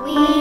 We